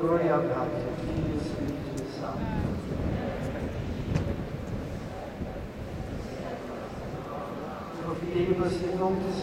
gloria al God. Figlio e Spirito Santo. Profilibus et omnes est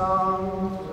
song.